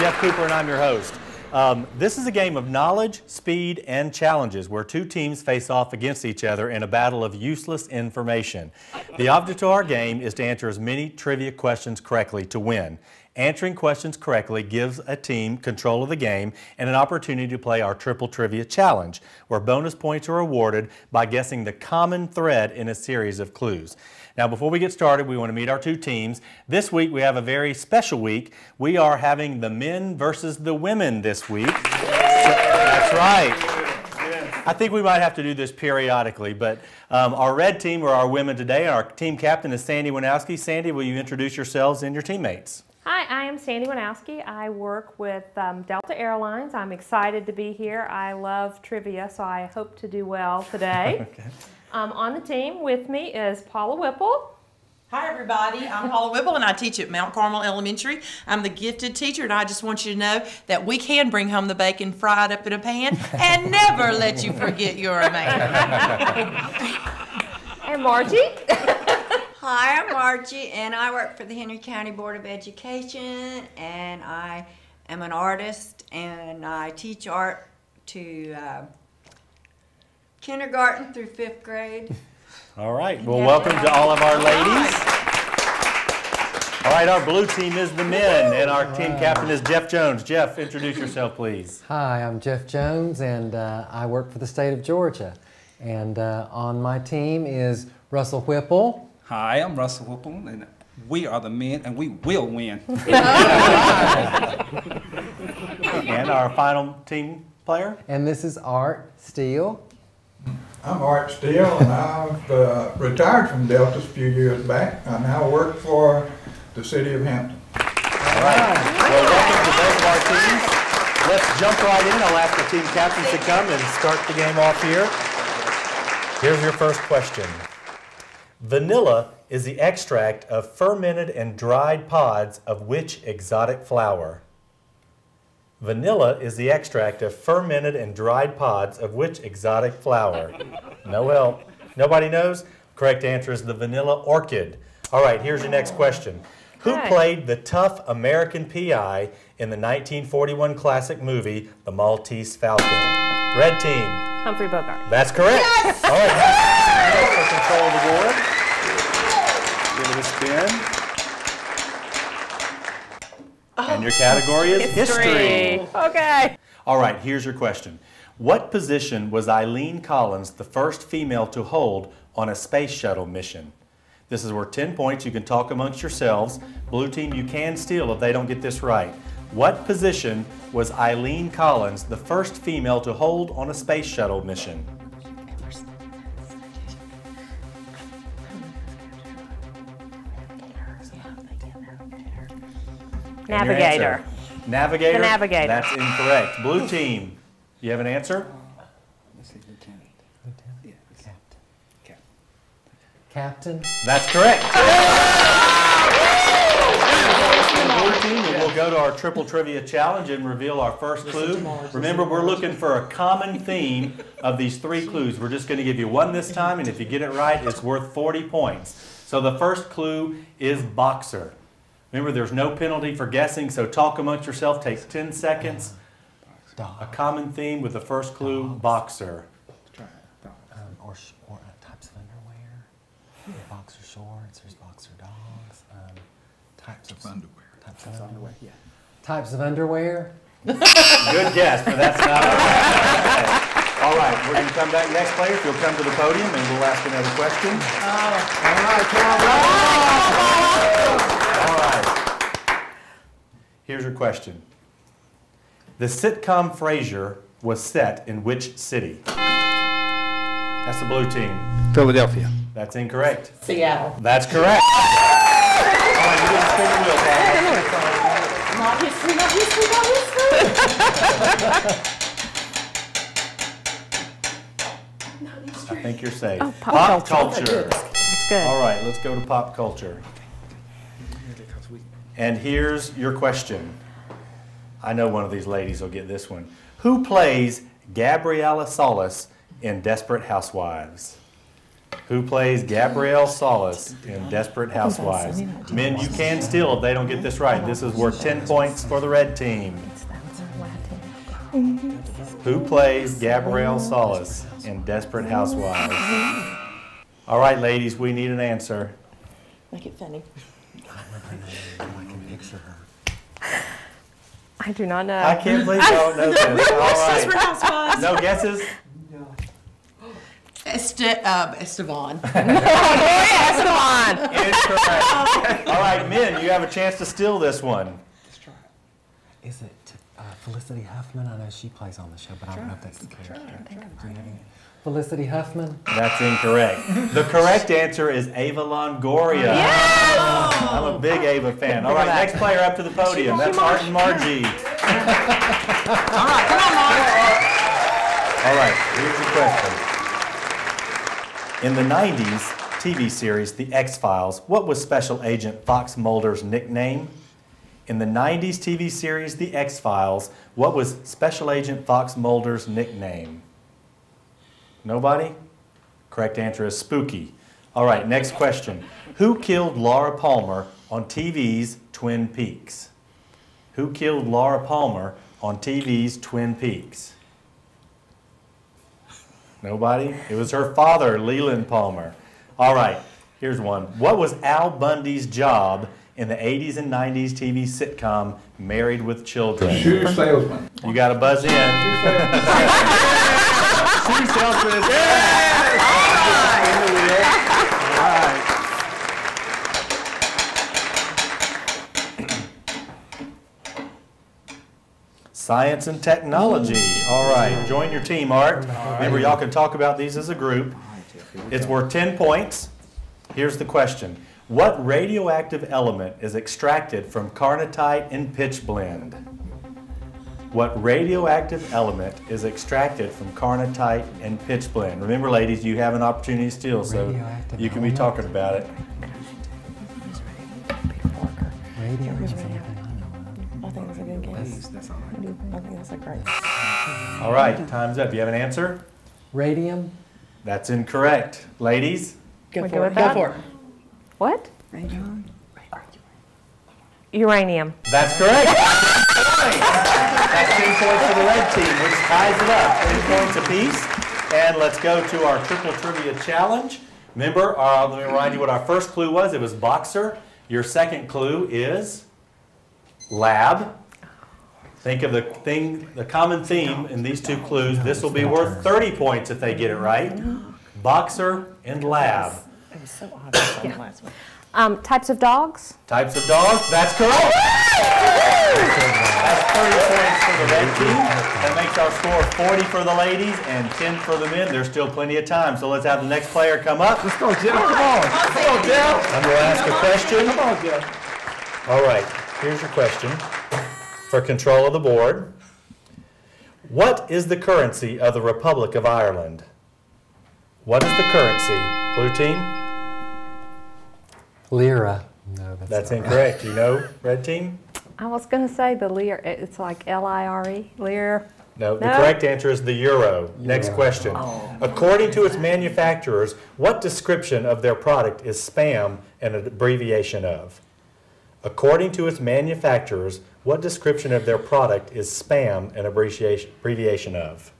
Jeff Cooper and I'm your host. Um, this is a game of knowledge, speed, and challenges where two teams face off against each other in a battle of useless information. The object of our game is to answer as many trivia questions correctly to win. Answering questions correctly gives a team control of the game and an opportunity to play our Triple Trivia Challenge, where bonus points are awarded by guessing the common thread in a series of clues. Now, before we get started, we want to meet our two teams. This week, we have a very special week. We are having the men versus the women this week. That's right. I think we might have to do this periodically, but um, our red team are our women today. Our team captain is Sandy Winowski. Sandy, will you introduce yourselves and your teammates? Hi, I am Sandy Winowski. I work with um, Delta Airlines. I'm excited to be here. I love trivia, so I hope to do well today. okay. Um, on the team with me is Paula Whipple. Hi everybody, I'm Paula Whipple and I teach at Mount Carmel Elementary. I'm the gifted teacher and I just want you to know that we can bring home the bacon fried up in a pan and never let you forget you're a man. and Margie. Hi, I'm Margie and I work for the Henry County Board of Education and I am an artist and I teach art to uh, kindergarten through fifth grade. All right. Well, yeah. welcome to all of our ladies. All right, our blue team is the men, and our team captain is Jeff Jones. Jeff, introduce yourself, please. Hi, I'm Jeff Jones, and uh, I work for the state of Georgia. And uh, on my team is Russell Whipple. Hi, I'm Russell Whipple, and we are the men, and we will win. and our final team player? And this is Art Steele. I'm Art Steele, and I've uh, retired from Delta a few years back. I now work for the city of Hampton. All right. Well, welcome to both of our teams. Let's jump right in. I'll ask the team captains to come and start the game off here. Here's your first question. Vanilla is the extract of fermented and dried pods of which exotic flower? Vanilla is the extract of fermented and dried pods of which exotic flower? No help. Nobody knows? Correct answer is the vanilla orchid. All right, here's your next question. Who played the tough American PI in the 1941 classic movie, The Maltese Falcon? Red team. Humphrey Bogart. That's correct. Yes! All right, for control of the board. Give it a spin. And your category is history. history. Okay. All right, here's your question. What position was Eileen Collins the first female to hold on a space shuttle mission? This is worth 10 points. You can talk amongst yourselves. Blue team, you can steal if they don't get this right. What position was Eileen Collins the first female to hold on a space shuttle mission? Navigator. Navigator? The navigator. That's incorrect. Blue team, you have an answer? Lieutenant. Lieutenant. Captain. Captain. That's correct. Blue team, and we'll go to our triple trivia challenge and reveal our first clue. Remember, we're looking for a common theme of these three clues. We're just going to give you one this time, and if you get it right, it's worth 40 points. So the first clue is boxer. Remember, there's no penalty for guessing, so talk amongst yourself. Takes 10 seconds. A common theme with the first clue, boxer. Um, or, or uh, types of underwear. Yeah. Boxer shorts, there's boxer dogs. Um, types of underwear. Types of underwear, yeah. Types of underwear. Good guess, but that's not okay. All right, we're going to come back next player. If you'll come to the podium and we'll ask another question. Oh. All right, come on. Oh. All right. Here's your question. The sitcom Frasier was set in which city? That's the blue team. Philadelphia. That's incorrect. Seattle. That's correct. All right, you didn't spin the wheel, Paul. Not history, not history, not history. I think you're safe. Oh, pop, pop culture. culture. That's good. All right, let's go to pop culture. And here's your question. I know one of these ladies will get this one. Who plays Gabriella Solis in Desperate Housewives? Who plays Gabrielle Solis in Desperate Housewives? Men, you can steal if they don't get this right. This is worth 10 points for the red team. Mm-hmm. Who plays Gabrielle Solis in Desperate Housewives? All right, ladies, we need an answer. Make it funny. I picture her. I do not know. I can't believe you don't know this. All Desperate right. Housewives. No guesses? Este- um, Esteban. Esteban. Incorrect. All right, men, you have a chance to steal this one. Is it uh, Felicity Huffman? I know she plays on the show, but I don't know if that's the character. Do you have any- Felicity Huffman? That's incorrect. The correct answer is Ava Longoria. I'm a big Ava fan. All right, next player up to the podium. That's Art and Margie. All right, come on, Mark. All right, here's your question. In the 90s TV series The X Files, what was Special Agent Fox Mulder's nickname? In the 90s TV series The X Files, what was Special Agent Fox Mulder's nickname? Nobody? Correct answer is Spooky. All right, next question. Who killed Laura Palmer on TV's Twin Peaks? Who killed Laura Palmer on TV's Twin Peaks? Nobody? It was her father, Leland Palmer. All right, here's one. What was Al Bundy's job in the 80s and 90s TV sitcom Married with Children? Shoe salesman. You got to buzz in. Shoe salesman is In the wheel. All right. Science and technology. All right, join your team, Art. Remember, y'all can talk about these as a group. It's worth 10 points. Here's the question. What radioactive element is extracted from carnotite and pitchblende? What radioactive element is extracted from carnotite and pitchblende? Remember, ladies, you have an opportunity steal, so you can be talking about it. Radio that's a good guess. That's all right. I think that's a great. All right, time's up. You have an answer? Radium? That's incorrect. Ladies? Go We for go it. Go for it. What? Uranium. That's correct. That's 10 points for the red team, which ties it up. 10 points apiece. And let's go to our triple trivia challenge. Remember, uh, let me remind you what our first clue was. It was boxer. Your second clue is lab. Think of the thing, the common theme in these two clues. This will be worth 30 points if they get it right. Boxer and lab. It was so obvious on the last one. Um, types of dogs? Types of dogs, that's correct. That's 30 points for the red team. That makes our score 40 for the ladies and 10 for the men. There's still plenty of time, so let's have the next player come up. Let's go, Jeff. Come on. Come on, Jeff. I'm going to ask a question. Come on, Jeff. All right, here's your question for control of the board. What is the currency of the Republic of Ireland? What is the currency? Blue team? Lira? No, that's, That's not incorrect. You know, red team? I was going to say the Lear. It's like L-I-R-E. Lear. No, the No? correct answer is the euro. Next Euro. question. Oh. According to its manufacturers, what description of their product is spam an abbreviation of? According to its manufacturers, what description of their product is spam an abbreviation abbreviation of?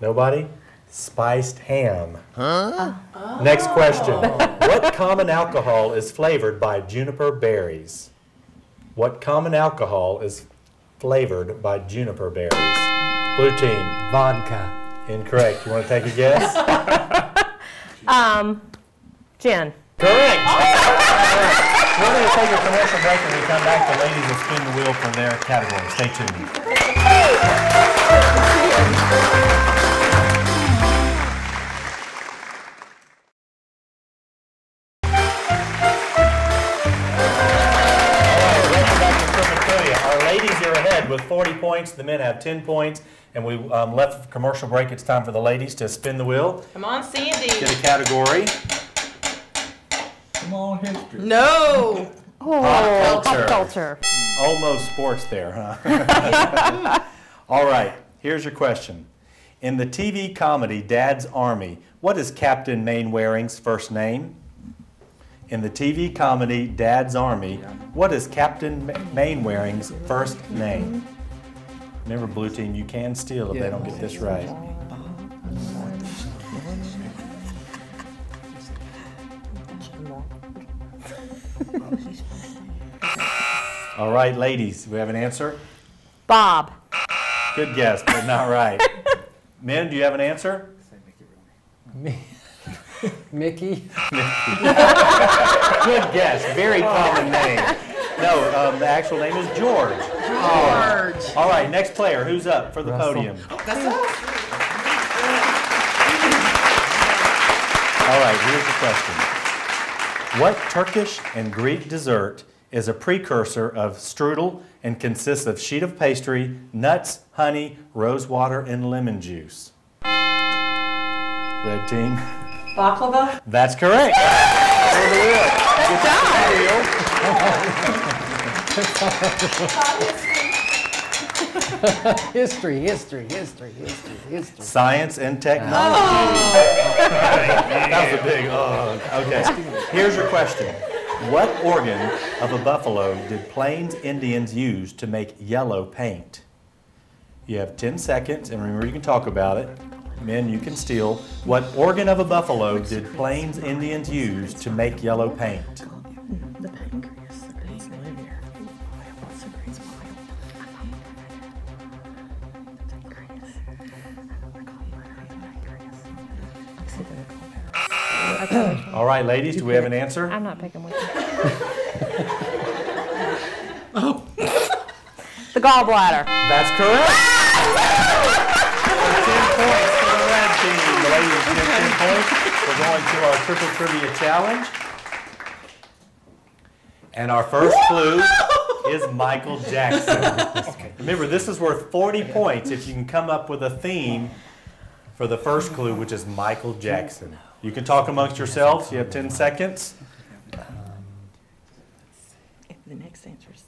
Nobody? Spiced ham. Huh. Next question. What common alcohol is flavored by juniper berries? What common alcohol is flavored by juniper berries? Blue team, Vodka. incorrect. You want to take a guess? Um, gin. Correct. All right. We're going to take a commercial break and we come back. The ladies will spin the wheel for their category. Stay tuned. Welcome back to Trivia. Our ladies are ahead with 40 points. The men have 10 points. And we um, left for commercial break. It's time for the ladies to spin the wheel, Come on, Sandy. get a category. Come on, history. No. Oh, Pop culture. pop culture. Hmm. Almost sports there, huh? All right, here's your question. In the TV comedy Dad's Army, what is Captain Mainwaring's first name? In the TV comedy Dad's Army, what is Captain Mainwaring's first name? Remember, Blue Team, you can steal if they don't get this right. All right, ladies, we have an answer? Bob. Good guess, but not right. Men, do you have an answer? Mi- Mickey? Good guess. Very common name. No, um, the actual name is George. George. All right, next player. Who's up for the Russell. podium? That's us. All right, here's the question. What Turkish and Greek dessert is a precursor of strudel and consists of sheet of pastry, nuts, honey, rose water, and lemon juice? Red team. Baklava. That's correct. For the wheel. Get the wheel. History, history, history, history, history. Science and technology. Ah. that was a big, oh, okay. Here's your question. What organ of a buffalo did Plains Indians use to make yellow paint? You have 10 seconds, and remember you can talk about it. Men, you can steal. What organ of a buffalo did Plains Indians use to make yellow paint? All right, ladies, do we have an answer? I'm not picking with oh. you. the gallbladder. That's correct. 10 points for the red team. The ladies get 10 points. We're going to our triple trivia challenge. And our first clue is Michael Jackson. Remember, this is worth 40 points if you can come up with a theme for the first clue, which is Michael Jackson. You can talk amongst yourselves. You have 10 seconds. If The next answer is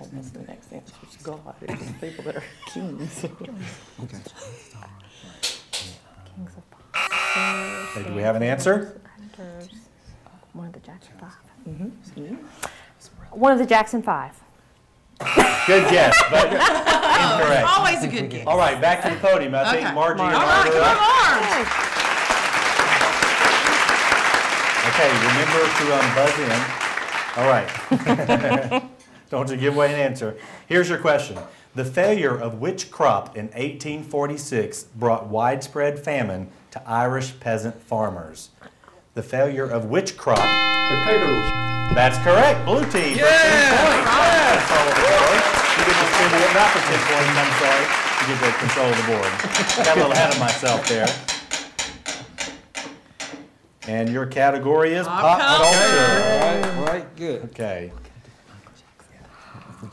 almost the next answer is God. It's just people that are kings. Okay. Kings of pop. Hey, do we have an answer? One of the Jackson 5 mm-hmm. Mm-hmm. One of the Jackson Five. Good guess, but incorrect. Always a good guess. All right, back to the podium. I think Okay. Margie and All right, Margaret come on. Marge. Okay, remember to um, buzz in. All right. Don't you give away an answer. Here's your question. The failure of which crop in 1846 brought widespread famine to Irish peasant farmers? The failure of which crop? Potatoes. That's correct. Blue team for 10 points. Yes. Control the board. You get to spin the, not for 10 points, I'm sorry. You get the control of the board. Got a little ahead of myself there. And your category is pop, Pop culture. Right, right, good. Okay.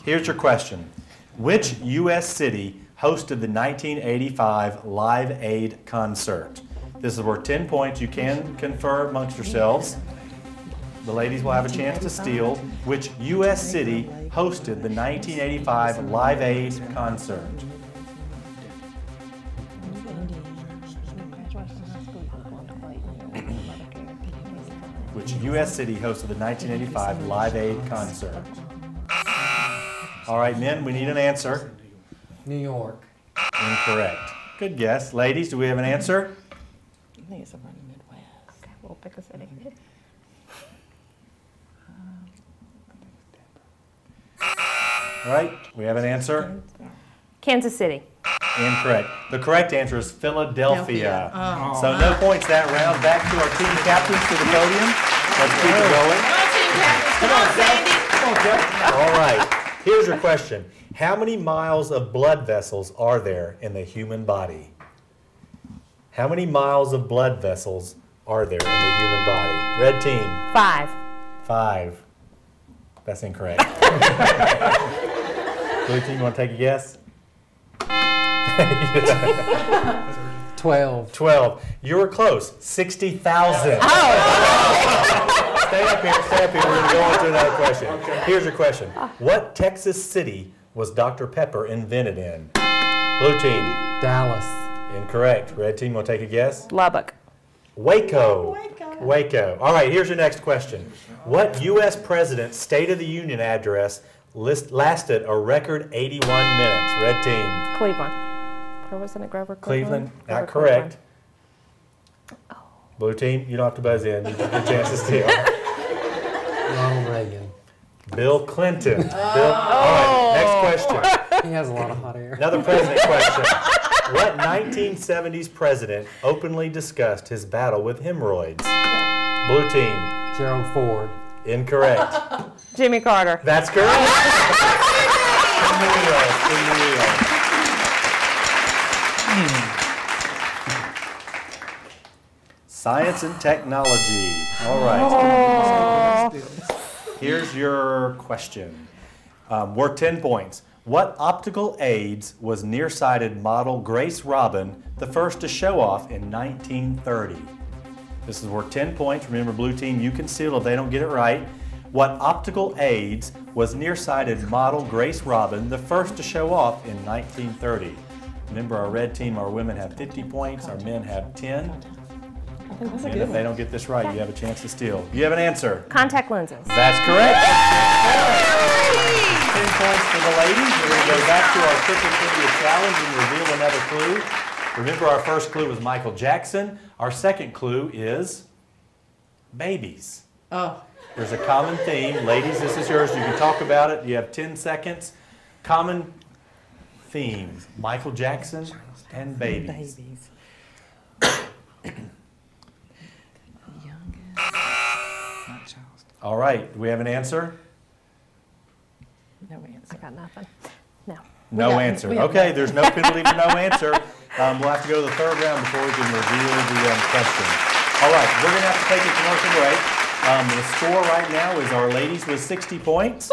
Here's your question. Which U.S. city hosted the 1985 Live Aid concert? This is worth 10 points. You can confer amongst yourselves. The ladies will have a chance to steal. Which U.S. city hosted the 1985 Live Aid concert? Which U.S. city hosted the 1985 Live Aid concert? All right, men, we need an answer. New York. Incorrect. Good guess. Ladies, do we have an answer? I think it's somewhere in the Midwest. Okay, We'll pick a city. All right, we have an answer. Kansas City. Incorrect. The correct answer is Philadelphia. Philadelphia. Oh, so no points that round. Back to our team captains to the podium. Let's keep it going. Come on, team captains. Come on, Sandy. All right. Here's your question. How many miles of blood vessels are there in the human body? How many miles of blood vessels are there in the human body? Red team, Five. five. That's incorrect. Blue team, you want to take a guess? Twelve. 12. You were close. 60,000. Stay up here, stay up here. We're going to go on to another question. Here's your question What Texas city was Dr. Pepper invented in? Blue team. Dallas. Incorrect. Red team want to take a guess. Lubbock. Waco. Waco. All right, here's your next question. What U.S. President's State of the Union address list, lasted a record 81 minutes? Red team. Cleveland. Or wasn't it Grover Cleveland, Cleveland? not Grover correct. Blue team, you don't have to buzz in. You get a chance to steal. Ronald Reagan. Bill Clinton. Bill, all right, oh. next question. He has a lot of hot air. Another president question. What 1970s president openly discussed his battle with hemorrhoids? Blue team. Gerald Ford. Incorrect. Cleveland. Jimmy Carter. That's correct. Spin the wheel, spin the wheel. Science and technology. All right. Here's your question. Um, worth 10 points. What optical aids was nearsighted model Grace Robin the first to show off in 1930? This is worth 10 points. Remember, blue team, you can steal if they don't get it right. What optical aids was nearsighted model Grace Robin the first to show off in 1930? Remember, our red team, our women have 50 points, our men have 10. That's And if they one. don't get this right, you have a chance to steal. You have an answer. Contact lenses. That's correct. Ten points for the ladies. We're going to go back to our triple trivia challenge and reveal another clue. Remember, our first clue was Michael Jackson. Our second clue is babies. Oh, There's a common theme. Ladies, this is yours. You can talk about it. You have 10 seconds. Common theme Michael Jackson and babies. Babies. All right. Do we have an answer? No answer. I answer. got nothing. No. No got- answer. we have Okay, there's no penalty for no answer. Um, we'll have to go to the third round before we can reveal the um, question. All right, we're going to have to take a commercial break. Um, the score right now is our ladies with 60 points.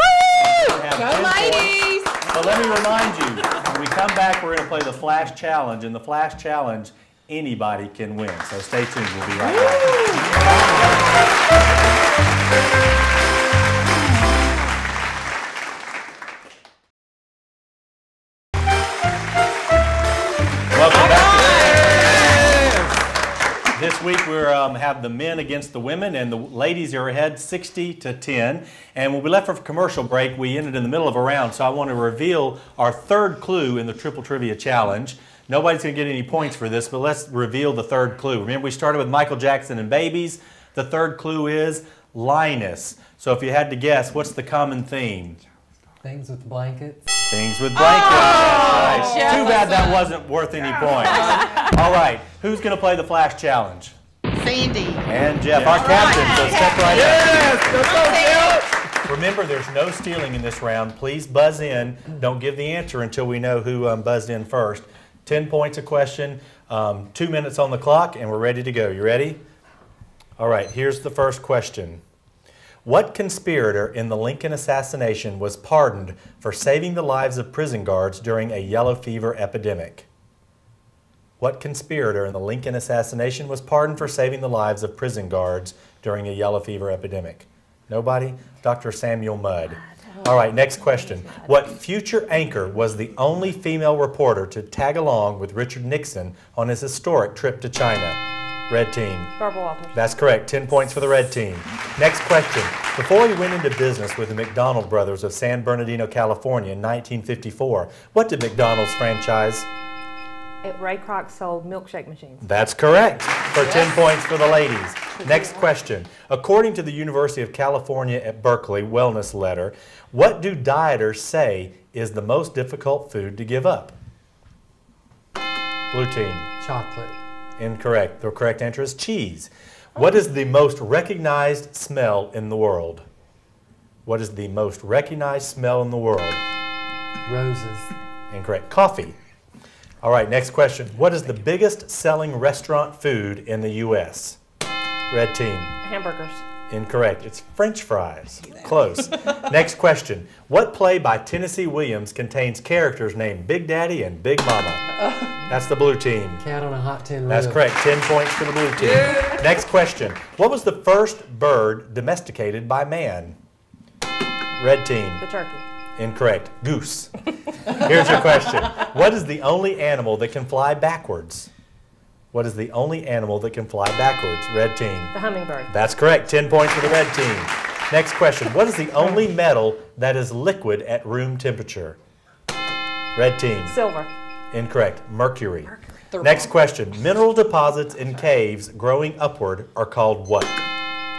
We have 10 points. ladies! So let me remind you, when we come back, we're going to play the Flash Challenge. And the Flash Challenge, anybody can win. So stay tuned. We'll be right back. Week we um, have the men against the women, and the ladies are ahead 60 to 10. And when we left for commercial break, we ended in the middle of a round, so I want to reveal our third clue in the Triple Trivia Challenge. Nobody's going to get any points for this, but let's reveal the third clue. Remember, we started with Michael Jackson and babies. The third clue is Linus. So if you had to guess, what's the common theme? Things with blankets. Things with blankets. That's right. Too bad that wasn't worth any points. All right, who's going to play the Flash Challenge? Sandy. And Jeff, our captain, so step right up. Remember, there's no stealing in this round. Please buzz in. Don't give the answer until we know who um, buzzed in first. 10 points a question, um, two minutes on the clock, and we're ready to go. You ready? All right, here's the first question. What conspirator in the Lincoln assassination was pardoned for saving the lives of prison guards during a yellow fever epidemic? What conspirator in the Lincoln assassination was pardoned for saving the lives of prison guards during a yellow fever epidemic? Nobody? Dr. Samuel Mudd. All right, next question. What future anchor was the only female reporter to tag along with Richard Nixon on his historic trip to China? Red team. Barbara Walters. That's correct. 10 points for the red team. Next question. Before he went into business with the McDonald brothers of San Bernardino, California in 1954, what did McDonald's franchise? It, Ray Kroc sold milkshake machines. That's correct. For 10 points for the ladies. Next question. According to the University of California at Berkeley Wellness Letter, what do dieters say is the most difficult food to give up? Blue team. Chocolate. Incorrect. The correct answer is cheese. What is the most recognized smell in the world? What is the most recognized smell in the world? Roses. Incorrect. Coffee. All right, next question. What is the biggest selling restaurant food in the U.S.? Red team. Hamburgers. Incorrect. It's French fries. Close. Next question. What play by Tennessee Williams contains characters named Big Daddy and Big Mama? That's the blue team. Cat on a hot tin roof. That's correct. 10 points for the blue team. Next question. What was the first bird domesticated by man? Red team. The turkey. Incorrect. Goose. Here's your question. What is the only animal that can fly backwards? What is the only animal that can fly backwards? Red team. The hummingbird. That's correct. 10 points for the red team. Next question. What is the only metal that is liquid at room temperature? Red team. Silver. Incorrect. Mercury. Next question. Mineral deposits in caves growing upward are called what?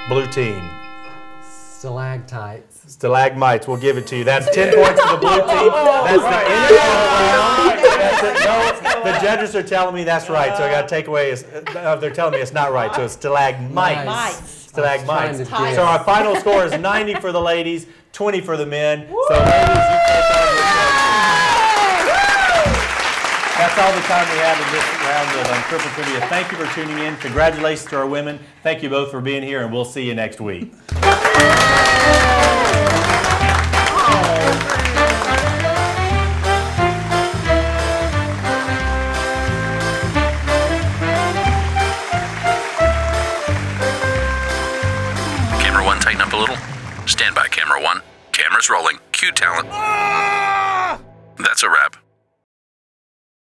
Blue team. Stalactites. Stalagmites. We'll give it to you. That's 10 points for the blue team. That's the end of the round. That's it. No, the judges are telling me that's right, so I got to take away. His, uh, they're telling me it's not right, so it's stalagmites. Mites. Stalagmites. I was trying to So our final score is 90 for the ladies, 20 for the men. So ladies, you take on the That's all the time we have in this round of um, Triple Trivia. Thank you for tuning in. Congratulations to our women. Thank you both for being here, and we'll see you next week. Camera's rolling. Cue talent. That's a wrap.